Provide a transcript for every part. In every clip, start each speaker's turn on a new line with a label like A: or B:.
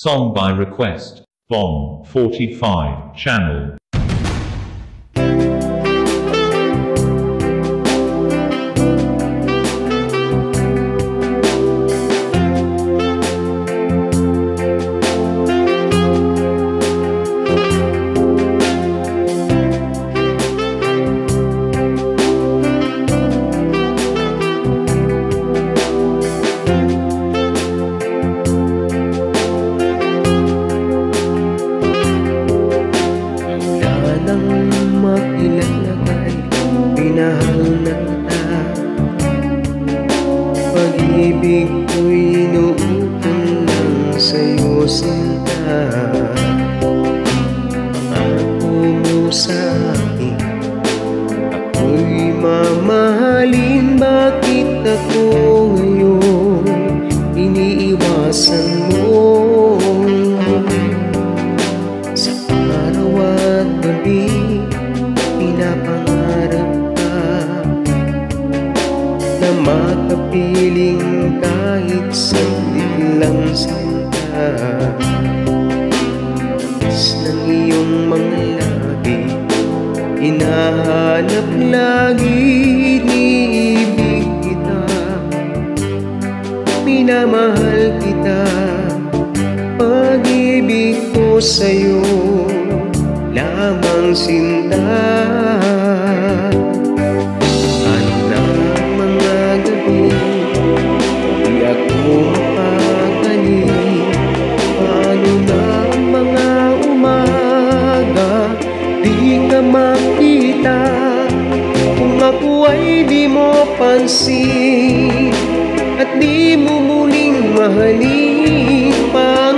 A: Song by request. Von 45 channel.
B: Makilalagay Pinahal na kita. Pag-ibig ko'y inuutang lang sa'yo sinta sinta Tapos ng iyong mga labi Hinahanap lagi Iniibig kita. Minamahal kita pag-ibig ko sa'yo lamang sinta ay di mo pansin At di mo muling mahalin. Paano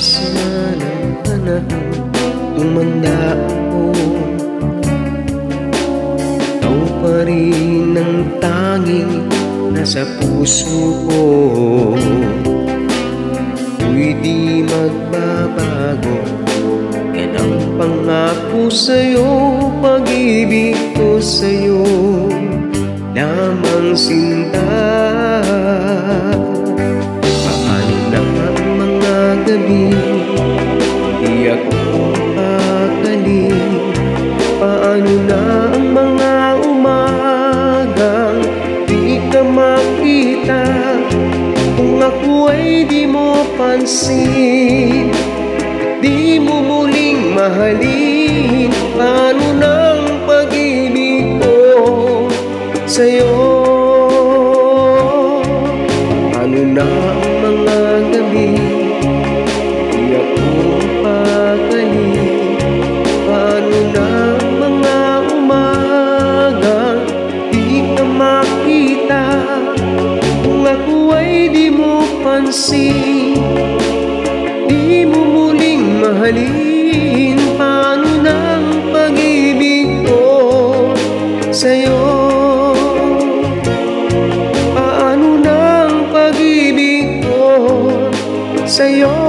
B: Na ng panahon Tumanda ako. Ikaw pa rin ang tanging Nasa puso ko. Ako'y di magbabago. Yan ang pangako sa'yo Pag-ibig ko sa'yo. Lamang sinta gabi Di ako makaling Paano na ang mga umagang Di ka makita? Kung ako ay di mo pansin Di mo muling mahalin. Paano ang pag-ibig ko sa'yo? Ano na ang mga gabi pansin Di mo muling mahalin Paano ang pag-ibig ko sa'yo Paano ang pag-ibig ko sa'yo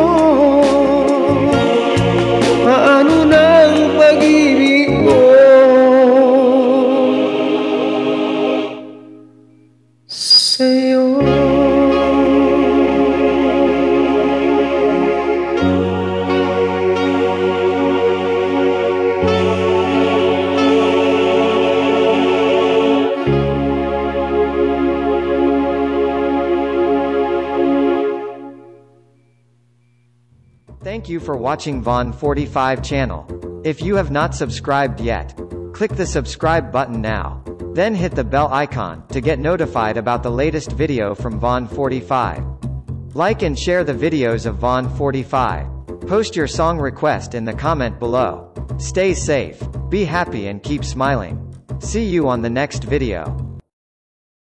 C: Thank you for watching Vaughn 45 channel. If you have not subscribed yet, click the subscribe button now. Then hit the bell icon to get notified about the latest video from Vaughn 45. Like and share the videos of Vaughn 45. Post your song request in the comment below. Stay safe, be happy and keep smiling. See you on the next video.